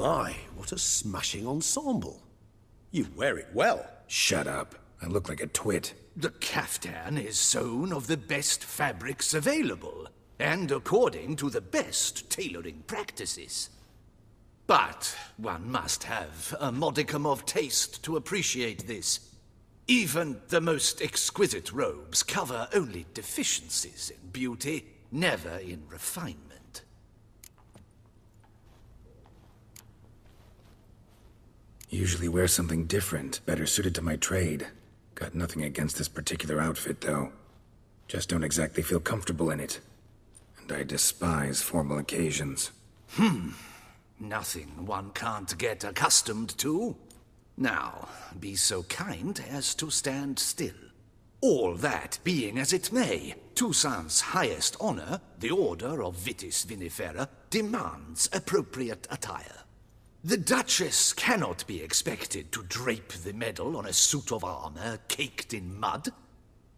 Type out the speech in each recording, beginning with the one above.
My, what a smashing ensemble. You wear it well. Shut up. I look like a twit. The caftan is sewn of the best fabrics available, and according to the best tailoring practices. But one must have a modicum of taste to appreciate this. Even the most exquisite robes cover only deficiencies in beauty, never in refinement. Usually wear something different, better suited to my trade. Got nothing against this particular outfit, though. Just don't exactly feel comfortable in it. And I despise formal occasions. Hmm. Nothing one can't get accustomed to. Now, be so kind as to stand still. All that being as it may, Toussaint's highest honor, the Order of Vitis Vinifera, demands appropriate attire. The Duchess cannot be expected to drape the medal on a suit of armor caked in mud.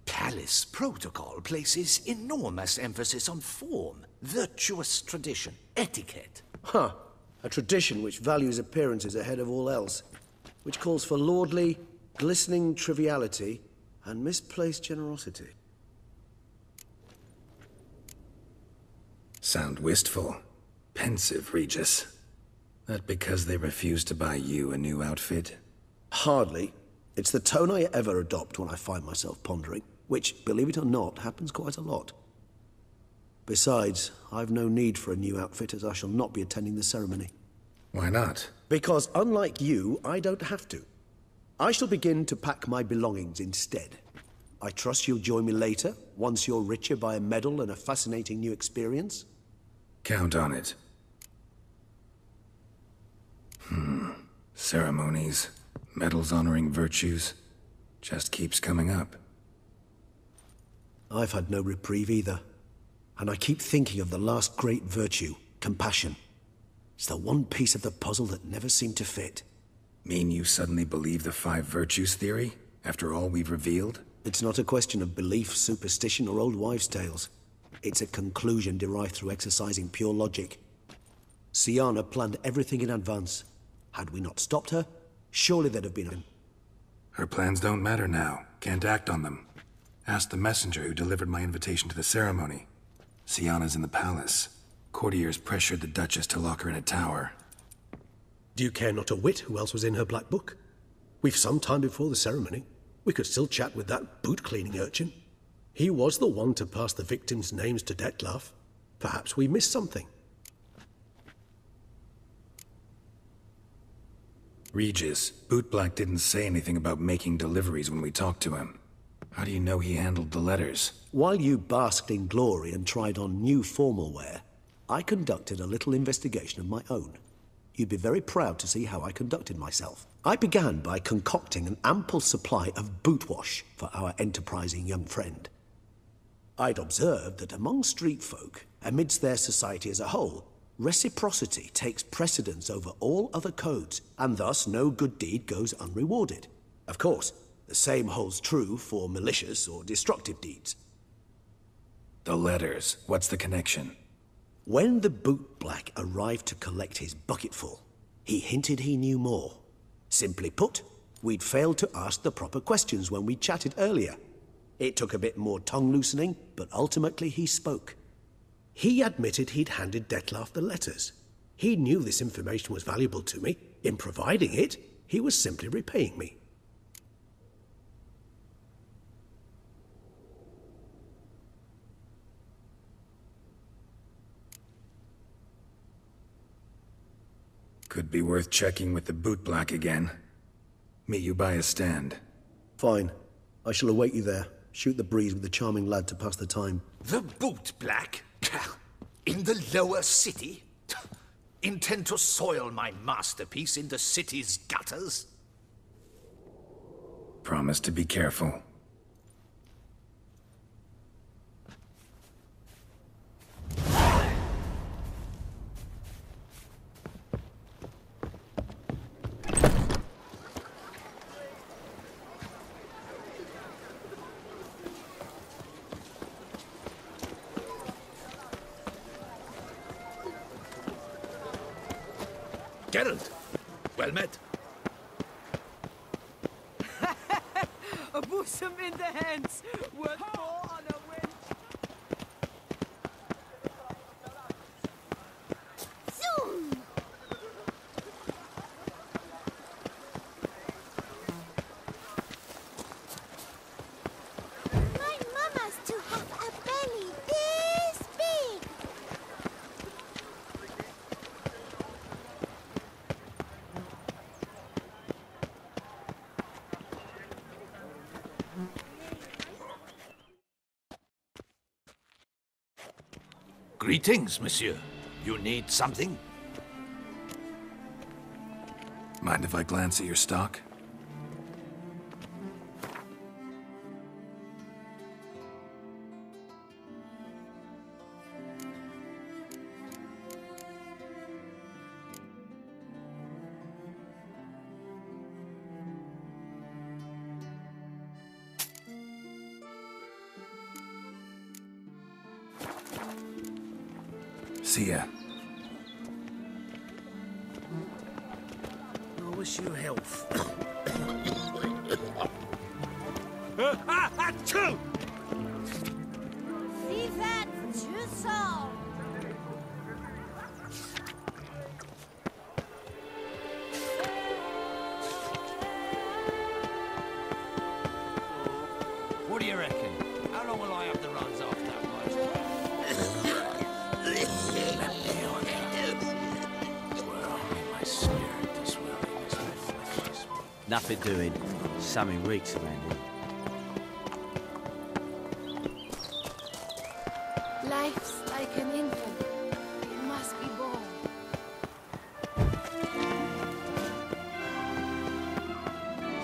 Palace protocol places enormous emphasis on form, virtuous tradition, etiquette. Huh. A tradition which values appearances ahead of all else, which calls for lordly, glistening triviality and misplaced generosity. Sound wistful. Pensive, Regis. That because they refuse to buy you a new outfit? Hardly. It's the tone I ever adopt when I find myself pondering, which, believe it or not, happens quite a lot. Besides, I've no need for a new outfit as I shall not be attending the ceremony. Why not? Because unlike you, I don't have to. I shall begin to pack my belongings instead. I trust you'll join me later, once you're richer by a medal and a fascinating new experience? Count on it. Hmm. Ceremonies, medals honoring virtues, just keeps coming up. I've had no reprieve either. And I keep thinking of the last great virtue, compassion. It's the one piece of the puzzle that never seemed to fit. Mean you suddenly believe the five virtues theory, after all we've revealed? It's not a question of belief, superstition, or old wives' tales. It's a conclusion derived through exercising pure logic. Syanna planned everything in advance. Had we not stopped her, surely there'd have been a... Her plans don't matter now. Can't act on them. Ask the messenger who delivered my invitation to the ceremony. Syanna's in the palace. Courtiers pressured the Duchess to lock her in a tower. Do you care not a whit who else was in her black book? We've some time before the ceremony. We could still chat with that boot-cleaning urchin. He was the one to pass the victims' names to Dettlaff. Perhaps we missed something. Regis, Bootblack didn't say anything about making deliveries when we talked to him. How do you know he handled the letters? While you basked in glory and tried on new formal wear, I conducted a little investigation of my own. You'd be very proud to see how I conducted myself. I began by concocting an ample supply of boot wash for our enterprising young friend. I'd observed that among street folk, amidst their society as a whole, reciprocity takes precedence over all other codes, and thus no good deed goes unrewarded. Of course, the same holds true for malicious or destructive deeds. The letters, what's the connection? When the bootblack arrived to collect his bucketful, he hinted he knew more. Simply put, we'd failed to ask the proper questions when we chatted earlier. It took a bit more tongue loosening, but ultimately he spoke. He admitted he'd handed Dettlaff the letters. He knew this information was valuable to me. In providing it, he was simply repaying me. Could be worth checking with the bootblack again. Meet you by a stand. Fine. I shall await you there. Shoot the breeze with the charming lad to pass the time. The bootblack? In the lower city? Intend to soil my masterpiece in the city's gutters? Promise to be careful. Well met. A bosom in the hands, worth more on a wench. Zoom! My mama's to have a belly this big. Greetings, monsieur. You need something? Mind if I glance at your stock? Nothing doing. Something reeks around here. Life's like an infant. It must be born.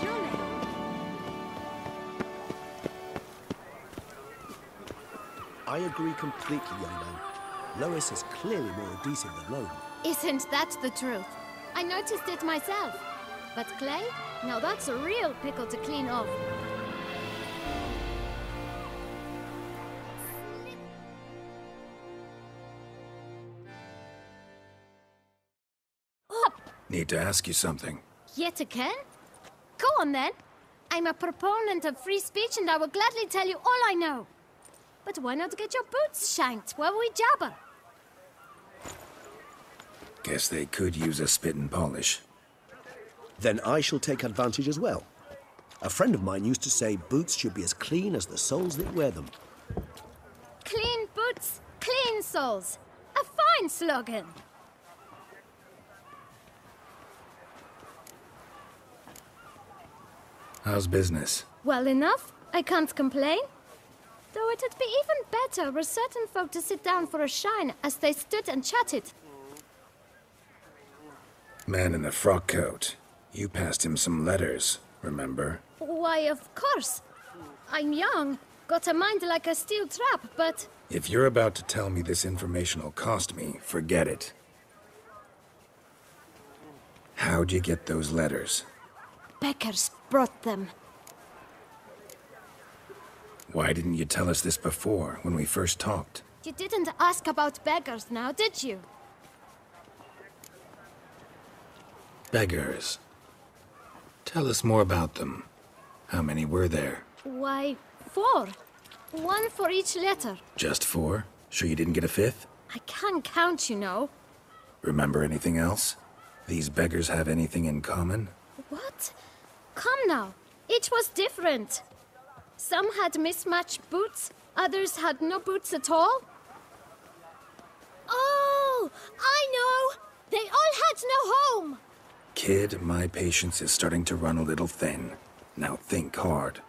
Julie, I agree completely, young man. Lois is clearly more decent than Rome. Isn't that the truth? I noticed it myself. But clay? Now that's a real pickle to clean off. Oh, Need to ask you something. Yet again? Go on then. I'm a proponent of free speech and I will gladly tell you all I know. But why not get your boots shanked while we jabber? Guess they could use a spit and polish. Then I shall take advantage as well. A friend of mine used to say boots should be as clean as the soles that wear them. Clean boots, clean soles. A fine slogan. How's business? Well enough. I can't complain. Though it'd be even better were certain folk to sit down for a shine as they stood and chatted. Man in the frock coat. You passed him some letters, remember? Why, of course. I'm young, got a mind like a steel trap, but If you're about to tell me this information will cost me, forget it. How'd you get those letters? Beckers brought them. Why didn't you tell us this before, when we first talked? You didn't ask about beggars now, did you? Beggars. Tell us more about them. How many were there? Why, four. One for each letter. Just four? Sure you didn't get a fifth? I can't count, you know. Remember anything else? These beggars have anything in common? What? Come now. Each was different. Some had mismatched boots, others had no boots at all. Oh, I know! They all had no home! Kid, my patience is starting to run a little thin. Now think hard.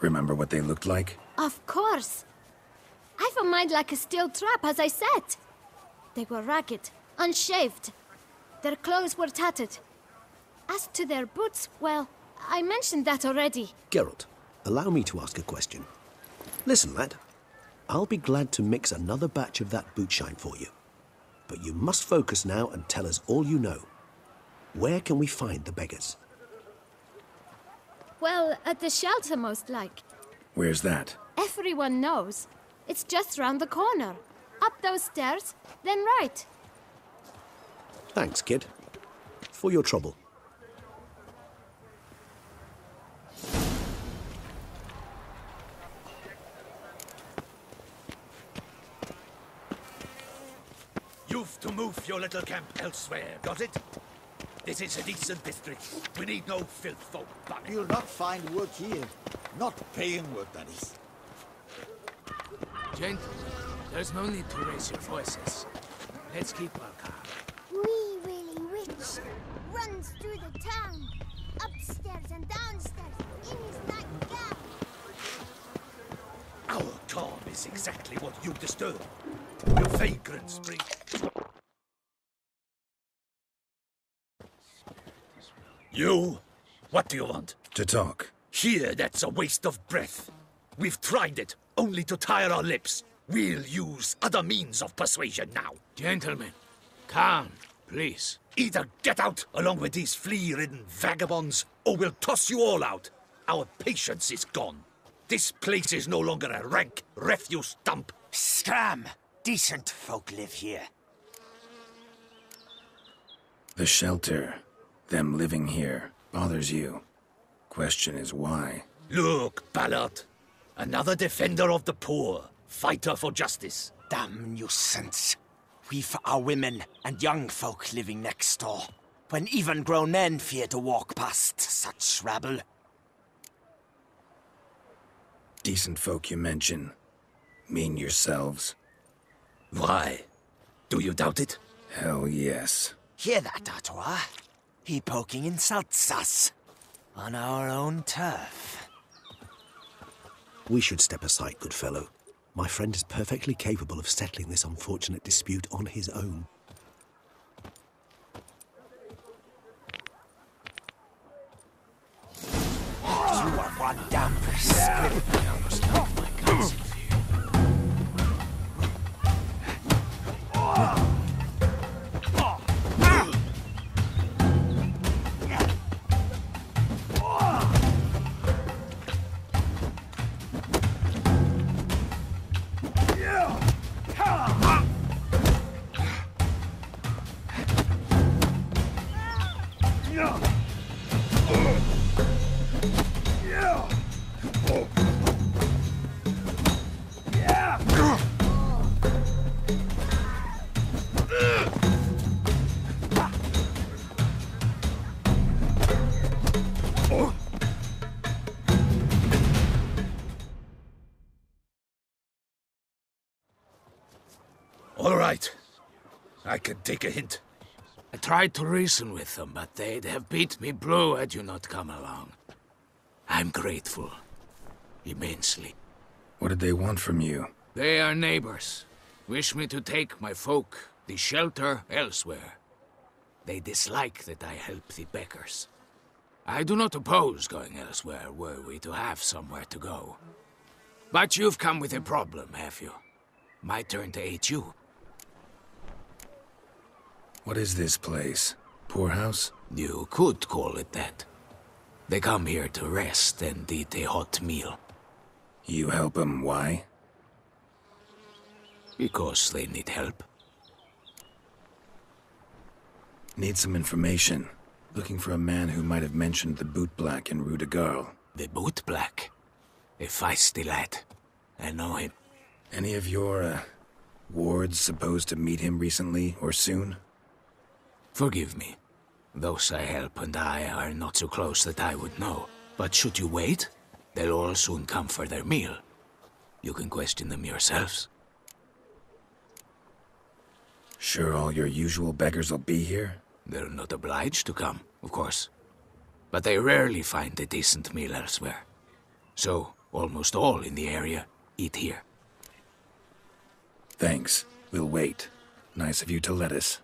Remember what they looked like? Of course. I've a mind like a steel trap, as I said. They were ragged, unshaved. Their clothes were tattered. As to their boots, well, I mentioned that already. Geralt, allow me to ask a question. Listen, lad. I'll be glad to mix another batch of that boot shine for you. But you must focus now and tell us all you know. Where can we find the beggars? Well, at the shelter, most like. Where's that? Everyone knows. It's just round the corner. Up those stairs, then right. Thanks, kid. For your trouble. You've to move your little camp elsewhere, got it? This is a decent district. We need no filth folk bumming. You'll not find work here. Not paying work, that is. Gentlemen, there's no need to raise your voices. Let's keep our calm. Wee really Rich runs through the town, upstairs and downstairs, in his nightgown. Our calm is exactly what you disturb. Your vagrants bring... You? What do you want? To talk. Here, that's a waste of breath. We've tried it, only to tire our lips. We'll use other means of persuasion now. Gentlemen, calm, please. Either get out along with these flea-ridden vagabonds, or we'll toss you all out. Our patience is gone. This place is no longer a rank refuse dump. Scram! Decent folk live here. The shelter, them living here, bothers you. Question is why. Look, Ballard. Another defender of the poor. Fighter for justice. Damn nuisance. We've our women and young folk living next door. When even grown men fear to walk past such rabble. Decent folk you mention. Mean yourselves. Why? Do you doubt it? Hell yes. Hear that, Artois? He poking insults us. On our own turf. We should step aside, good fellow. My friend is perfectly capable of settling this unfortunate dispute on his own. You are one damn. Right. I can take a hint. I tried to reason with them, but they'd have beat me blue had you not come along. I'm grateful. Immensely. What did they want from you? They are neighbors. Wish me to take my folk, the shelter, elsewhere. They dislike that I help the Beckers. I do not oppose going elsewhere were we to have somewhere to go. But you've come with a problem, have you? My turn to aid you. What is this place? Poorhouse? You could call it that. They come here to rest and eat a hot meal. You help them, why? Because they need help. Need some information. Looking for a man who might have mentioned the bootblack in Rue de Garl. The bootblack? A feisty lad. I know him. Any of your, uh, wards supposed to meet him recently or soon? Forgive me. Those I help and I are not so close that I would know. But should you wait, they'll all soon come for their meal. You can question them yourselves. Sure all your usual beggars will be here? They're not obliged to come, of course. But they rarely find a decent meal elsewhere. So, almost all in the area eat here. Thanks. We'll wait. Nice of you to let us.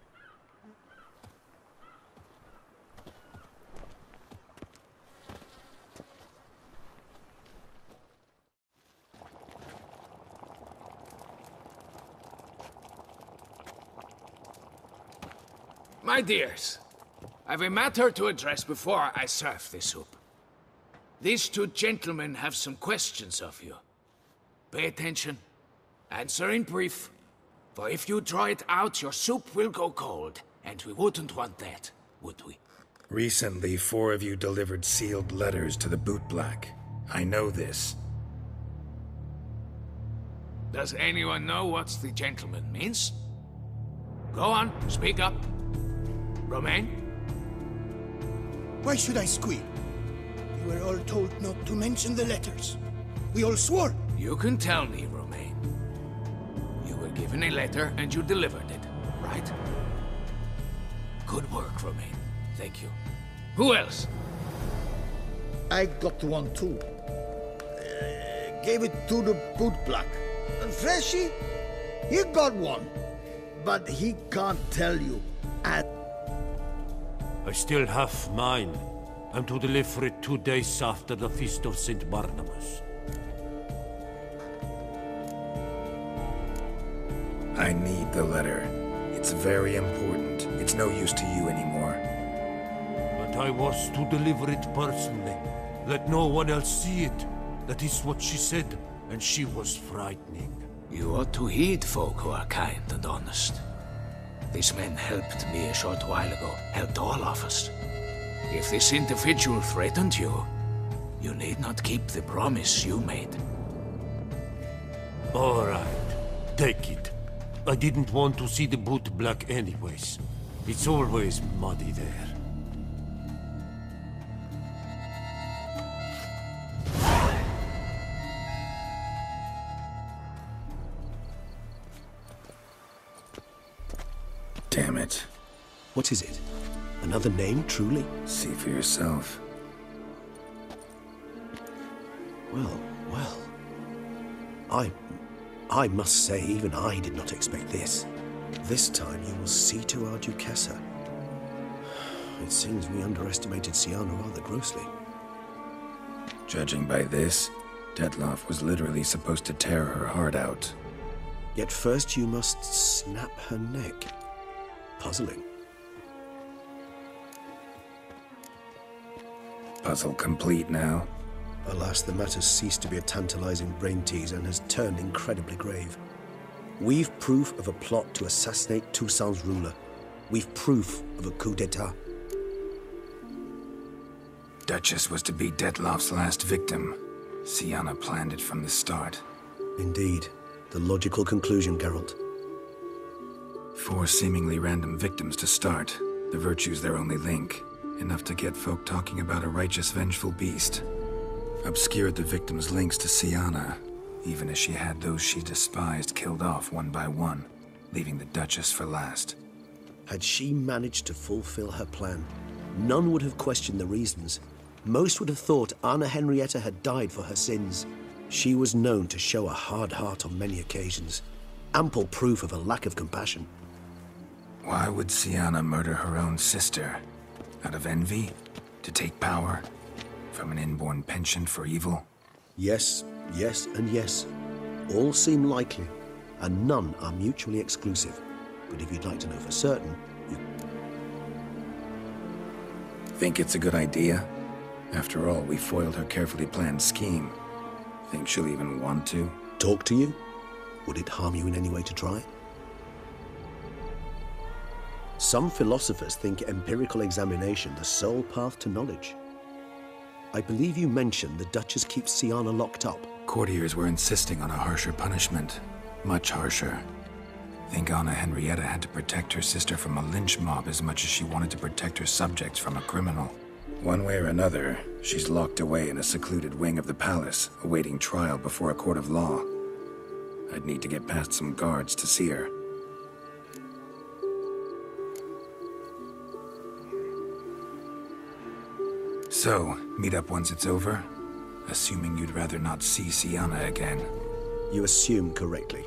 My dears, I've a matter to address before I serve the soup. These two gentlemen have some questions of you. Pay attention. Answer in brief. For if you draw it out, your soup will go cold. And we wouldn't want that, would we? Recently, four of you delivered sealed letters to the Bootblack. I know this. Does anyone know what the gentleman means? Go on, speak up. Romain? Why should I squeal? We were all told not to mention the letters. We all swore. You can tell me, Romain. You were given a letter and you delivered it, right? Good work, Romain. Thank you. Who else? I got one too. Uh, gave it to the bootblack. And Freshy, he got one. But he can't tell you. And I still have mine. I'm to deliver it two days after the Feast of St. Barnabas. I need the letter. It's very important. It's no use to you anymore. But I was to deliver it personally. Let no one else see it. That is what she said, and she was frightening. You ought to heed folk who are kind and honest. This man helped me a short while ago, helped all of us. If this individual threatened you, you need not keep the promise you made. All right, take it. I didn't want to see the boot black anyways. It's always muddy there. What is it? Another name, truly? See for yourself. Well, well. I... I must say, even I did not expect this. This time you will see to our Duquesa. It seems we underestimated Syanna rather grossly. Judging by this, Dettlaff was literally supposed to tear her heart out. Yet first you must snap her neck. Puzzling. Puzzle complete now. Alas, the matter's ceased to be a tantalizing brain tease and has turned incredibly grave. We've proof of a plot to assassinate Toussaint's ruler. We've proof of a coup d'etat. Duchess was to be Dettlaff's last victim. Syanna planned it from the start. Indeed. The logical conclusion, Geralt. Four seemingly random victims to start. The virtue's their only link. Enough to get folk talking about a righteous, vengeful beast. Obscured the victims' links to Syanna, even as she had those she despised killed off one by one, leaving the Duchess for last. Had she managed to fulfill her plan, none would have questioned the reasons. Most would have thought Anna Henrietta had died for her sins. She was known to show a hard heart on many occasions, ample proof of a lack of compassion. Why would Syanna murder her own sister? Out of envy? To take power? From an inborn penchant for evil? Yes, yes, and yes. All seem likely, and none are mutually exclusive. But if you'd like to know for certain, you... Think it's a good idea? After all, we foiled her carefully planned scheme. Think she'll even want to? Talk to you? Would it harm you in any way to try? Some philosophers think empirical examination the sole path to knowledge. I believe you mentioned the Duchess keeps Syanna locked up. Courtiers were insisting on a harsher punishment. Much harsher. Think Anna Henrietta had to protect her sister from a lynch mob as much as she wanted to protect her subjects from a criminal. One way or another, she's locked away in a secluded wing of the palace, awaiting trial before a court of law. I'd need to get past some guards to see her. So, meet up once it's over? Assuming you'd rather not see Syanna again. You assume correctly.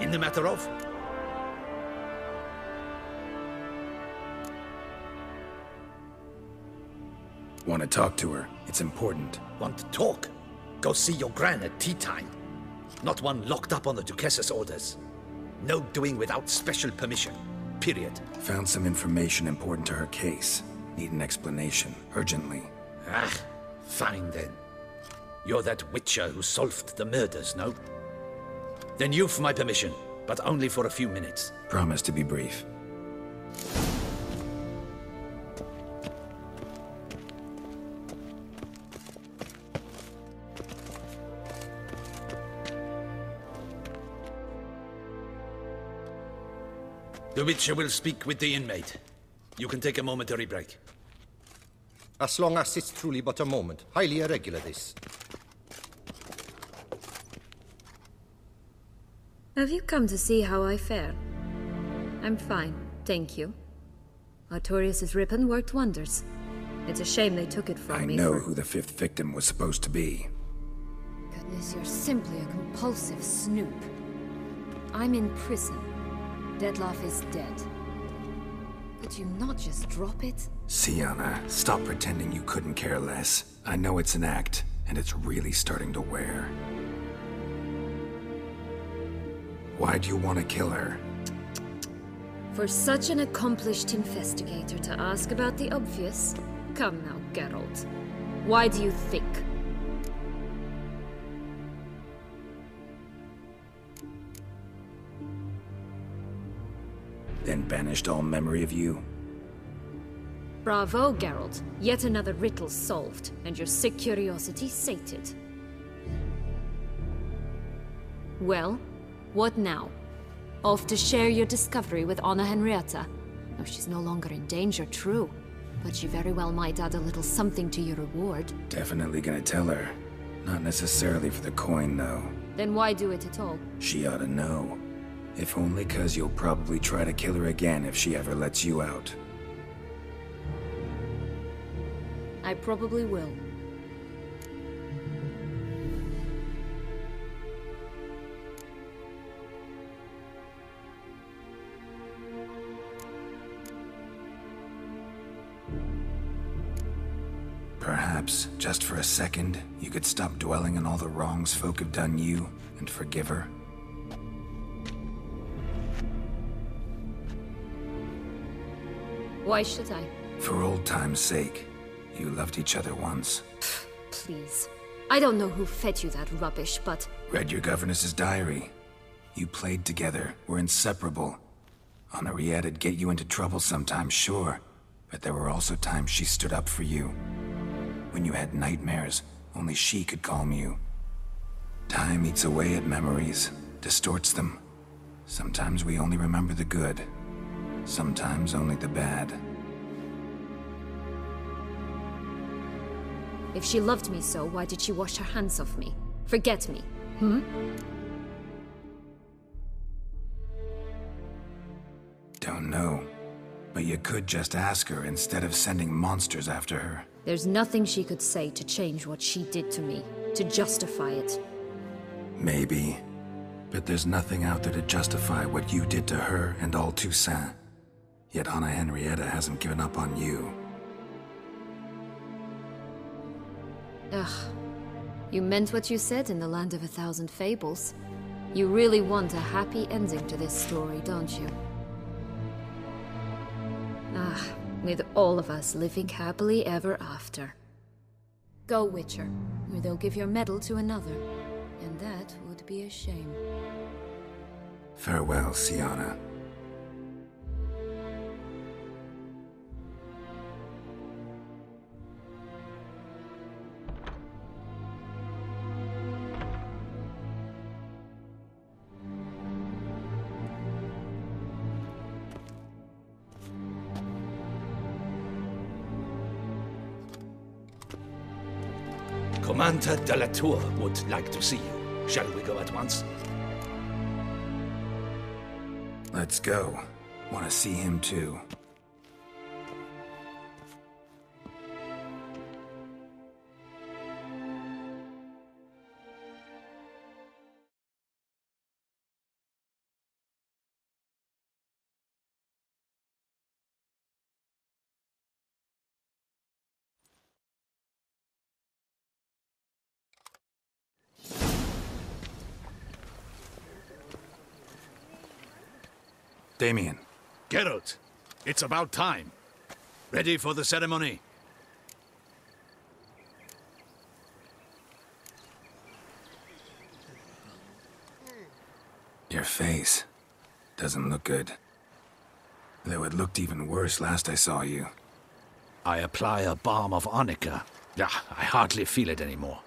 In the matter of? Want to talk to her. It's important. Want to talk? Go see your gran at tea time. Not one locked up on the Duchess's orders. No doing without special permission. Period. Found some information important to her case. Need an explanation, urgently. Ah, fine then. You're that witcher who solved the murders, no? Then you've my permission, but only for a few minutes. Promise to be brief. The Witcher will speak with the inmate. You can take a momentary break. As long as it's truly but a moment. Highly irregular, this. Have you come to see how I fare? I'm fine, thank you. Artorius' ribbon worked wonders. It's a shame they took it from I me I know for- who the fifth victim was supposed to be. Goodness, you're simply a compulsive snoop. I'm in prison. Dettlaff is dead. Could you not just drop it? Syanna, stop pretending you couldn't care less. I know it's an act, and it's really starting to wear. Why do you want to kill her? For such an accomplished investigator to ask about the obvious? Come now, Geralt. Why do you think? Then banished all memory of you? Bravo, Geralt. Yet another riddle solved, and your sick curiosity sated. Well, what now? Off to share your discovery with Anna Henrietta? No, she's no longer in danger, true. But she very well might add a little something to your reward. Definitely gonna tell her. Not necessarily for the coin, though. Then why do it at all? She ought to know. If only cause you'll probably try to kill her again if she ever lets you out. I probably will. Just for a second, you could stop dwelling on all the wrongs folk have done you and forgive her. Why should I? For old time's sake. You loved each other once. Please. I don't know who fed you that rubbish, but Read your governess's diary. You played together, were inseparable. Henriette'd get you into trouble sometimes, sure. But there were also times she stood up for you. When you had nightmares, only she could calm you. Time eats away at memories, distorts them. Sometimes we only remember the good. Sometimes only the bad. if she loved me so, why did she wash her hands off me? Forget me, hmm? Don't know. But you could just ask her instead of sending monsters after her. There's nothing she could say to change what she did to me, to justify it. Maybe. But there's nothing out there to justify what you did to her and all Toussaint. Yet Anna Henrietta hasn't given up on you. Ugh. You meant what you said in the Land of a Thousand Fables. You really want a happy ending to this story, don't you? Ah, with all of us living happily ever after. Go, Witcher, or they'll give your medal to another. And that would be a shame. Farewell, Syanna. De la Tour would like to see you. Shall we go at once? Let's go. Want to see him too. Damien. Geralt, it's about time. Ready for the ceremony? Your face doesn't look good. Though it looked even worse last I saw you. I apply a balm of arnica. Yeah, I hardly feel it anymore.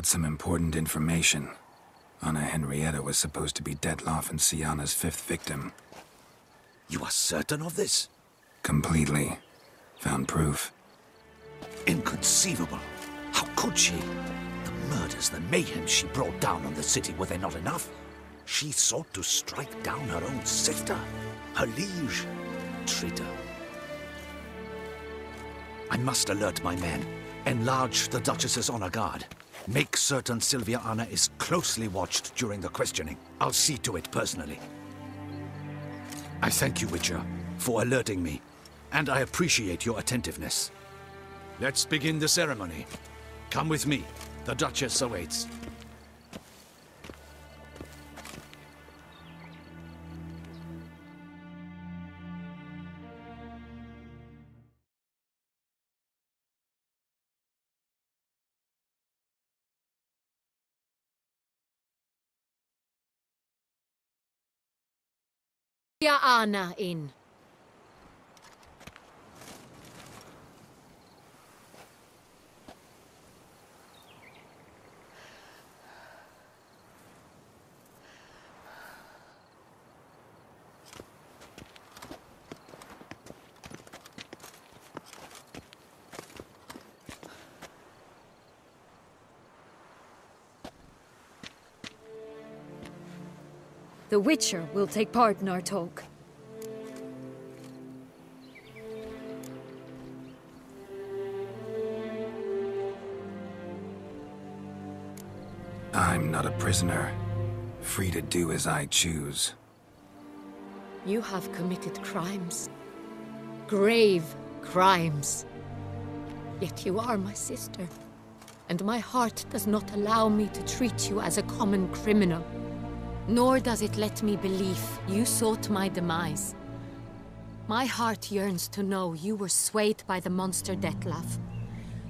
Got some important information. Anna Henrietta was supposed to be Dettlaff and Syanna's fifth victim. You are certain of this? Completely. Found proof. Inconceivable. How could she? The murders, the mayhem she brought down on the city, were they not enough? She sought to strike down her own sister, her liege. Traitor. I must alert my men. Enlarge the Duchess's honor guard. Make certain Sylvia Anna is closely watched during the questioning. I'll see to it personally. I thank you, Witcher, for alerting me, and I appreciate your attentiveness. Let's begin the ceremony. Come with me. The Duchess awaits. Ja, Anna in. The Witcher will take part in our talk. I'm not a prisoner. Free to do as I choose. You have committed crimes. Grave crimes. Yet you are my sister. And my heart does not allow me to treat you as a common criminal. Nor does it let me believe you sought my demise. My heart yearns to know you were swayed by the monster Dettlaff.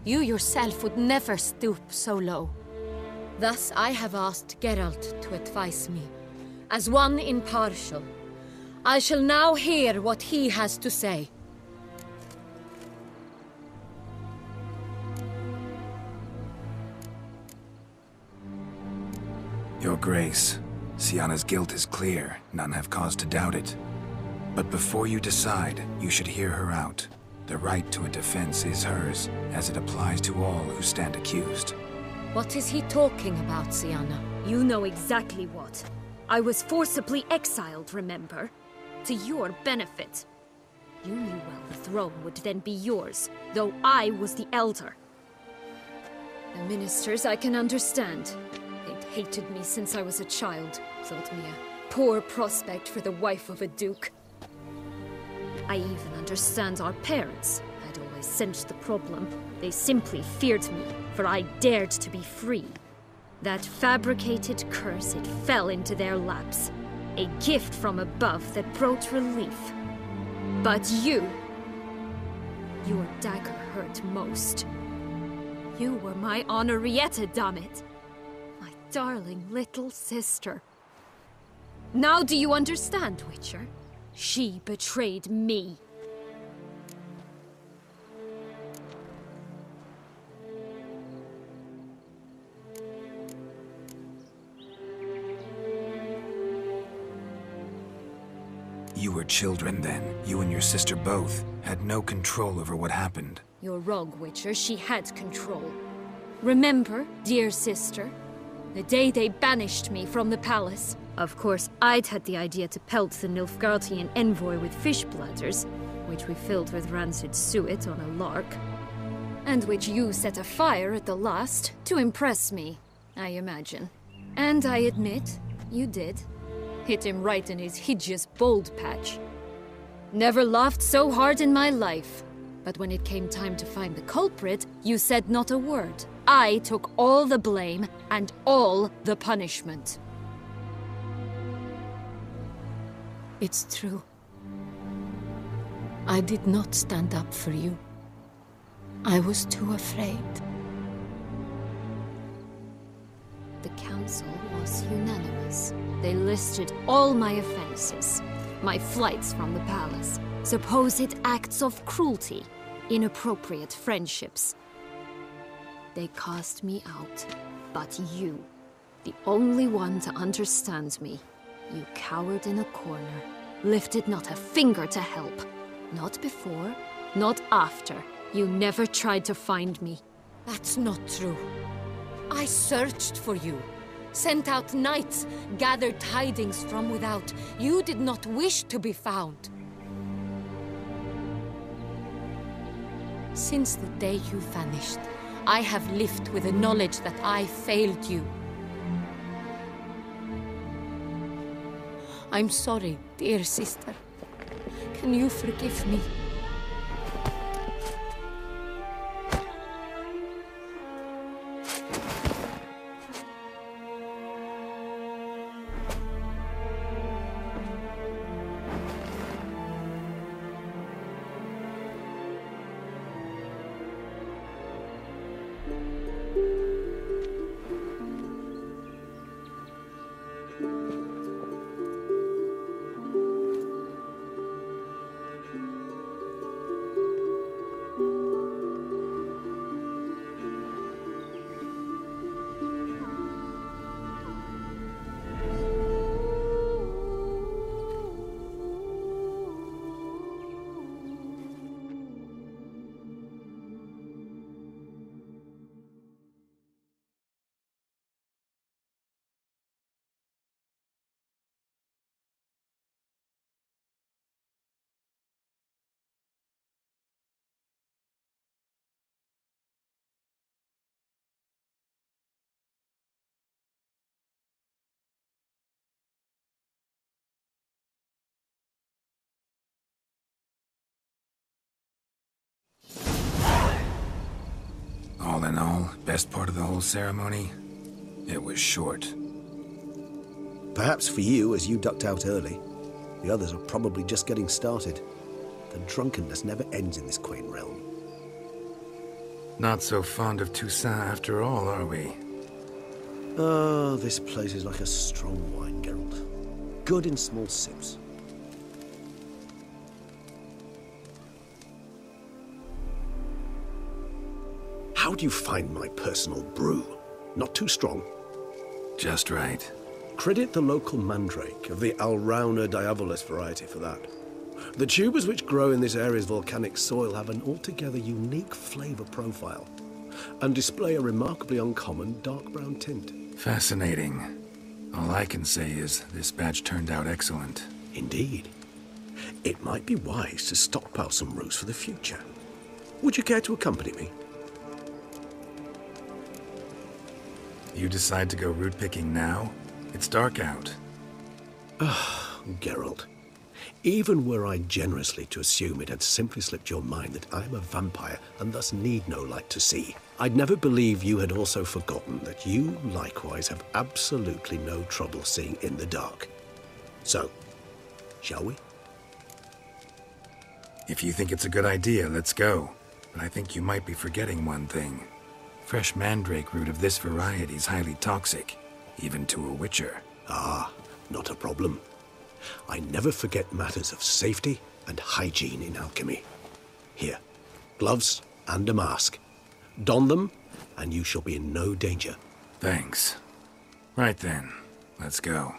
You yourself would never stoop so low. Thus I have asked Geralt to advise me, as one impartial. I shall now hear what he has to say. Your Grace, Syanna's guilt is clear. None have cause to doubt it. But before you decide, you should hear her out. The right to a defense is hers, as it applies to all who stand accused. What is he talking about, Siana? You know exactly what. I was forcibly exiled, remember? To your benefit. You knew well the throne would then be yours, though I was the elder. The ministers I can understand. They'd hated me since I was a child, thought me a poor prospect for the wife of a duke. I even understand our parents. I'd always sensed the problem. They simply feared me, for I dared to be free. That fabricated curse, it fell into their laps. A gift from above that brought relief. But you... Your dagger hurt most. You were my Honorietta, damn it! My darling little sister. Now do you understand, Witcher? She betrayed me. You were children then. You and your sister both had no control over what happened. You're wrong, Witcher. She had control. Remember, dear sister, the day they banished me from the palace? Of course, I'd had the idea to pelt the Nilfgaardian envoy with fish bladders, which we filled with rancid suet on a lark. And which you set afire at the last to impress me, I imagine. And I admit, you did. Hit him right in his hideous bald patch. Never laughed so hard in my life. But when it came time to find the culprit, you said not a word. I took all the blame and all the punishment. It's true. I did not stand up for you. I was too afraid. The council was unanimous. They listed all my offenses. My flights from the palace, supposed acts of cruelty, inappropriate friendships. They cast me out. But you, the only one to understand me, you cowered in a corner, lifted not a finger to help. Not before, not after. You never tried to find me. That's not true. I searched for you, sent out knights, gathered tidings from without. You did not wish to be found. Since the day you vanished, I have lived with the knowledge that I failed you. I'm sorry, dear sister. Can you forgive me? All in all, best part of the whole ceremony? It was short. Perhaps for you, as you ducked out early. The others are probably just getting started. The drunkenness never ends in this quaint realm. Not so fond of Toussaint after all, are we? Oh, this place is like a strong wine, Geralt. Good in small sips. How do you find my personal brew? Not too strong? Just right. Credit the local mandrake of the Alrauna diabolus variety for that. The tubers which grow in this area's volcanic soil have an altogether unique flavor profile and display a remarkably uncommon dark brown tint. Fascinating. All I can say is this batch turned out excellent. Indeed. It might be wise to stockpile some roots for the future. Would you care to accompany me? You decide to go root picking now? It's dark out. Ah, Geralt. Even were I generously to assume it had simply slipped your mind that I am a vampire and thus need no light to see, I'd never believe you had also forgotten that you likewise have absolutely no trouble seeing in the dark. So, shall we? If you think it's a good idea, let's go. But I think you might be forgetting one thing. Fresh mandrake root of this variety is highly toxic, even to a witcher. Ah, not a problem. I never forget matters of safety and hygiene in alchemy. Here, gloves and a mask. Don them, and you shall be in no danger. Thanks. Right then, let's go.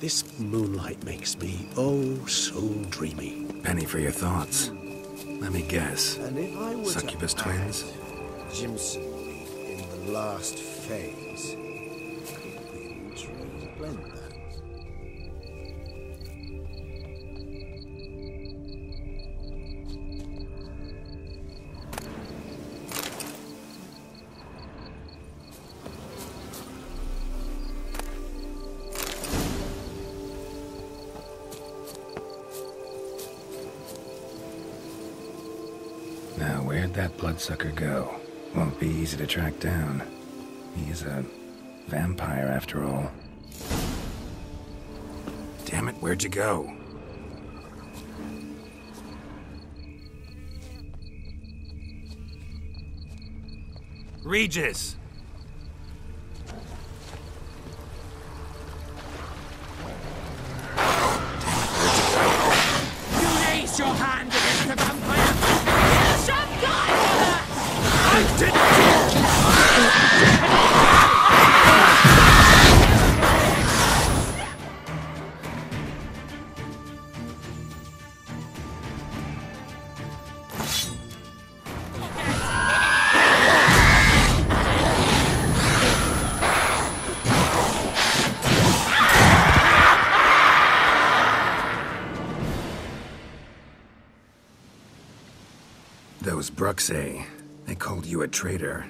This moonlight makes me oh so dreamy. Penny for your thoughts. Let me guess. And if I were Succubus to twins? add Jimson in the last phase, bloodsucker go? Won't be easy to track down. He's a vampire after all. Damn it, where'd you go? Regis! Bruxae, they called you a traitor.